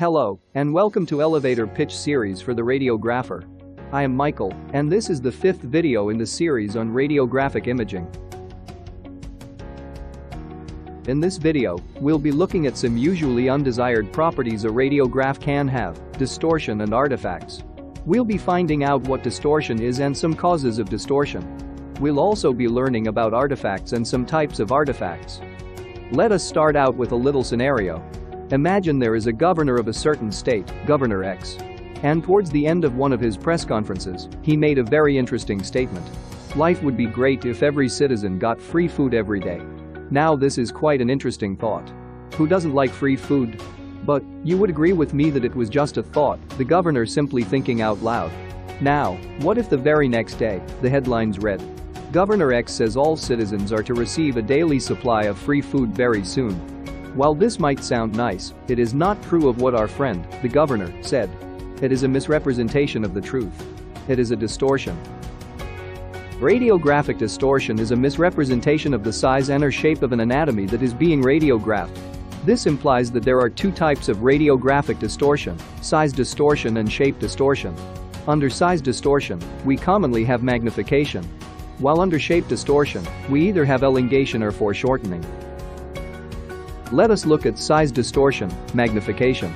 Hello, and welcome to Elevator Pitch series for the radiographer. I am Michael, and this is the fifth video in the series on radiographic imaging. In this video, we'll be looking at some usually undesired properties a radiograph can have, distortion and artifacts. We'll be finding out what distortion is and some causes of distortion. We'll also be learning about artifacts and some types of artifacts. Let us start out with a little scenario. Imagine there is a governor of a certain state, Governor X. And towards the end of one of his press conferences, he made a very interesting statement. Life would be great if every citizen got free food every day. Now this is quite an interesting thought. Who doesn't like free food? But, you would agree with me that it was just a thought, the governor simply thinking out loud. Now, what if the very next day, the headlines read, Governor X says all citizens are to receive a daily supply of free food very soon. While this might sound nice, it is not true of what our friend, the governor, said. It is a misrepresentation of the truth. It is a distortion. Radiographic distortion is a misrepresentation of the size and or shape of an anatomy that is being radiographed. This implies that there are two types of radiographic distortion, size distortion and shape distortion. Under size distortion, we commonly have magnification. While under shape distortion, we either have elongation or foreshortening. Let us look at size distortion, magnification.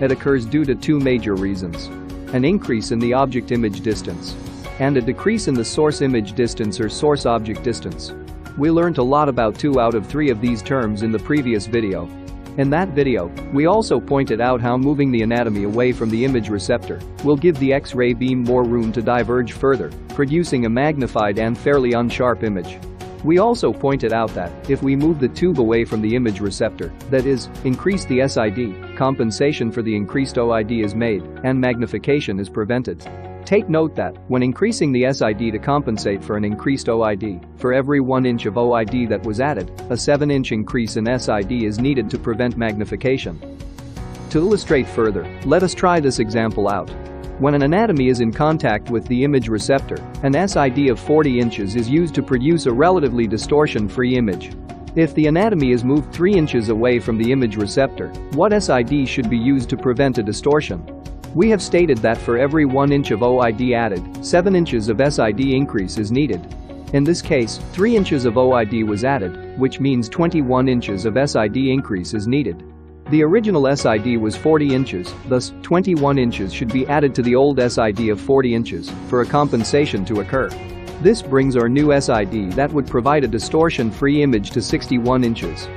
It occurs due to two major reasons. An increase in the object image distance and a decrease in the source image distance or source object distance. We learned a lot about two out of three of these terms in the previous video. In that video, we also pointed out how moving the anatomy away from the image receptor will give the X-ray beam more room to diverge further, producing a magnified and fairly unsharp image. We also pointed out that, if we move the tube away from the image receptor, that is, increase the SID, compensation for the increased OID is made, and magnification is prevented. Take note that, when increasing the SID to compensate for an increased OID, for every 1 inch of OID that was added, a 7 inch increase in SID is needed to prevent magnification. To illustrate further, let us try this example out. When an anatomy is in contact with the image receptor, an SID of 40 inches is used to produce a relatively distortion-free image. If the anatomy is moved 3 inches away from the image receptor, what SID should be used to prevent a distortion? We have stated that for every 1 inch of OID added, 7 inches of SID increase is needed. In this case, 3 inches of OID was added, which means 21 inches of SID increase is needed. The original SID was 40 inches, thus 21 inches should be added to the old SID of 40 inches for a compensation to occur. This brings our new SID that would provide a distortion-free image to 61 inches.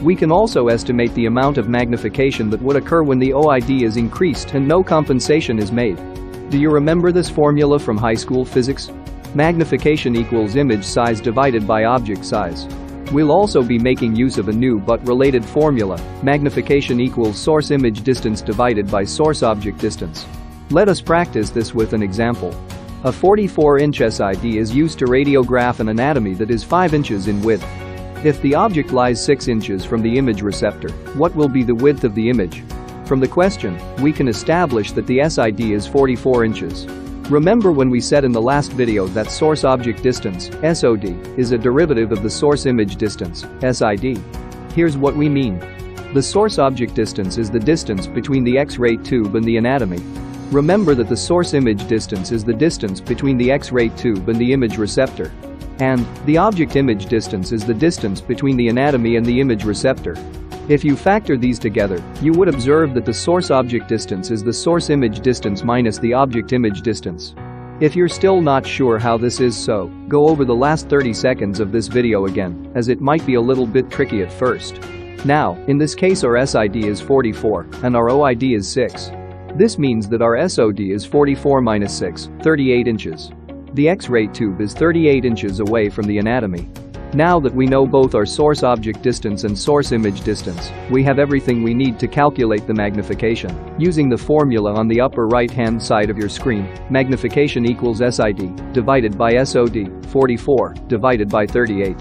We can also estimate the amount of magnification that would occur when the OID is increased and no compensation is made. Do you remember this formula from high school physics? Magnification equals image size divided by object size. We'll also be making use of a new but related formula, magnification equals source image distance divided by source object distance. Let us practice this with an example. A 44-inch SID is used to radiograph an anatomy that is 5 inches in width. If the object lies 6 inches from the image receptor, what will be the width of the image? From the question, we can establish that the SID is 44 inches. Remember when we said in the last video that source object distance, SOD, is a derivative of the source image distance, SID. Here's what we mean. The source object distance is the distance between the X-ray tube and the anatomy. Remember that the source image distance is the distance between the X-ray tube and the image receptor. And, the object image distance is the distance between the anatomy and the image receptor. If you factor these together, you would observe that the source object distance is the source image distance minus the object image distance. If you're still not sure how this is so, go over the last 30 seconds of this video again, as it might be a little bit tricky at first. Now, in this case our SID is 44, and our OID is 6. This means that our SOD is 44 minus 6, 38 inches. The X-ray tube is 38 inches away from the anatomy. Now that we know both our source object distance and source image distance, we have everything we need to calculate the magnification. Using the formula on the upper right-hand side of your screen, magnification equals SID divided by SOD, 44, divided by 38.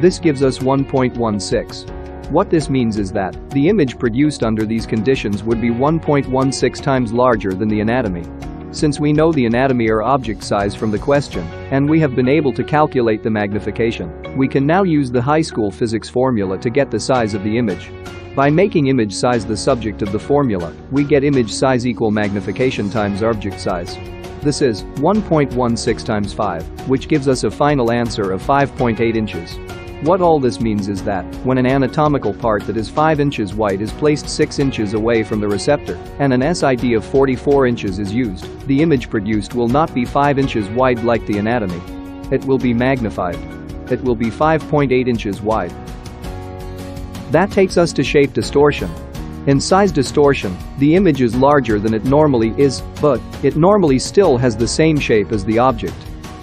This gives us 1.16. What this means is that the image produced under these conditions would be 1.16 times larger than the anatomy. Since we know the anatomy or object size from the question, and we have been able to calculate the magnification, we can now use the high school physics formula to get the size of the image. By making image size the subject of the formula, we get image size equal magnification times object size. This is 1.16 times 5, which gives us a final answer of 5.8 inches. What all this means is that, when an anatomical part that is 5 inches wide is placed 6 inches away from the receptor, and an SID of 44 inches is used, the image produced will not be 5 inches wide like the anatomy. It will be magnified. It will be 5.8 inches wide. That takes us to shape distortion. In size distortion, the image is larger than it normally is, but it normally still has the same shape as the object.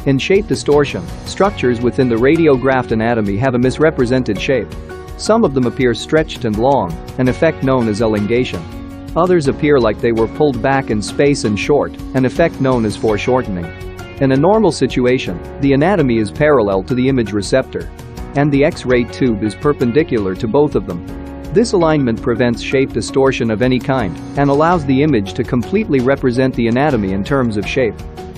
In shape distortion, structures within the radiographed anatomy have a misrepresented shape. Some of them appear stretched and long, an effect known as elongation. Others appear like they were pulled back in space and short, an effect known as foreshortening. In a normal situation, the anatomy is parallel to the image receptor, and the X-ray tube is perpendicular to both of them. This alignment prevents shape distortion of any kind and allows the image to completely represent the anatomy in terms of shape.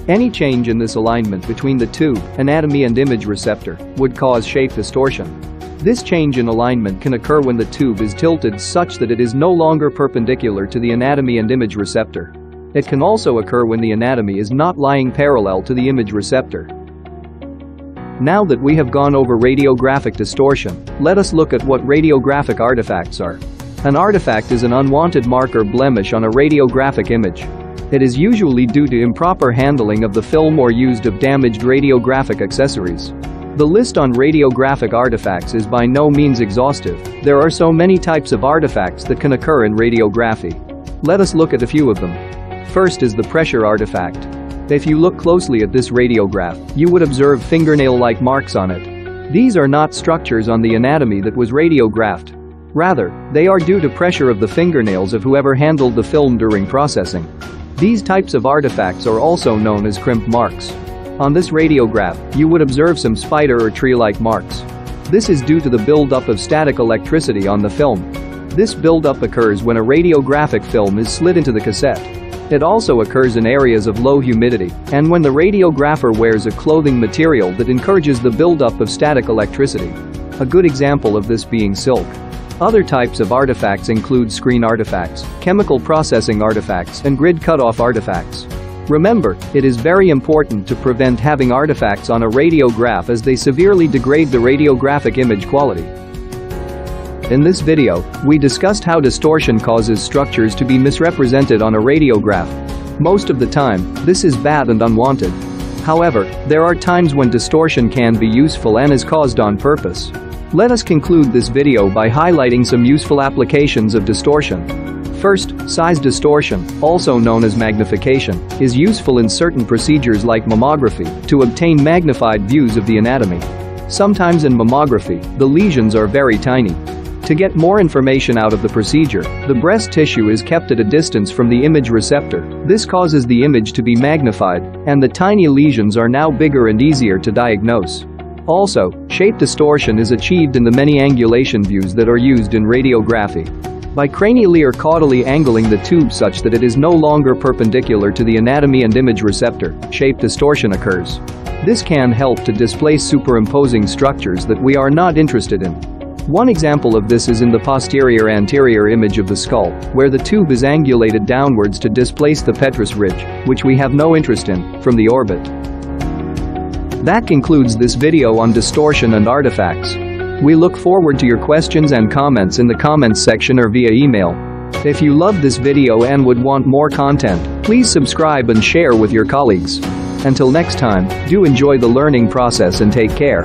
Any change in this alignment between the tube, anatomy and image receptor, would cause shape distortion. This change in alignment can occur when the tube is tilted such that it is no longer perpendicular to the anatomy and image receptor. It can also occur when the anatomy is not lying parallel to the image receptor. Now that we have gone over radiographic distortion, let us look at what radiographic artifacts are. An artifact is an unwanted mark or blemish on a radiographic image. It is usually due to improper handling of the film or used of damaged radiographic accessories. The list on radiographic artifacts is by no means exhaustive, there are so many types of artifacts that can occur in radiography. Let us look at a few of them. First is the pressure artifact. If you look closely at this radiograph, you would observe fingernail-like marks on it. These are not structures on the anatomy that was radiographed. Rather, they are due to pressure of the fingernails of whoever handled the film during processing. These types of artifacts are also known as crimp marks. On this radiograph, you would observe some spider or tree-like marks. This is due to the buildup of static electricity on the film. This buildup occurs when a radiographic film is slid into the cassette. It also occurs in areas of low humidity and when the radiographer wears a clothing material that encourages the buildup of static electricity. A good example of this being silk. Other types of artifacts include screen artifacts, chemical processing artifacts, and grid cutoff artifacts. Remember, it is very important to prevent having artifacts on a radiograph as they severely degrade the radiographic image quality. In this video, we discussed how distortion causes structures to be misrepresented on a radiograph. Most of the time, this is bad and unwanted. However, there are times when distortion can be useful and is caused on purpose. Let us conclude this video by highlighting some useful applications of distortion. First, size distortion, also known as magnification, is useful in certain procedures like mammography to obtain magnified views of the anatomy. Sometimes in mammography, the lesions are very tiny, to get more information out of the procedure, the breast tissue is kept at a distance from the image receptor. This causes the image to be magnified, and the tiny lesions are now bigger and easier to diagnose. Also, shape distortion is achieved in the many angulation views that are used in radiography. By cranially or caudally angling the tube such that it is no longer perpendicular to the anatomy and image receptor, shape distortion occurs. This can help to displace superimposing structures that we are not interested in. One example of this is in the posterior anterior image of the skull, where the tube is angulated downwards to displace the petrous ridge, which we have no interest in, from the orbit. That concludes this video on distortion and artifacts. We look forward to your questions and comments in the comments section or via email. If you loved this video and would want more content, please subscribe and share with your colleagues. Until next time, do enjoy the learning process and take care.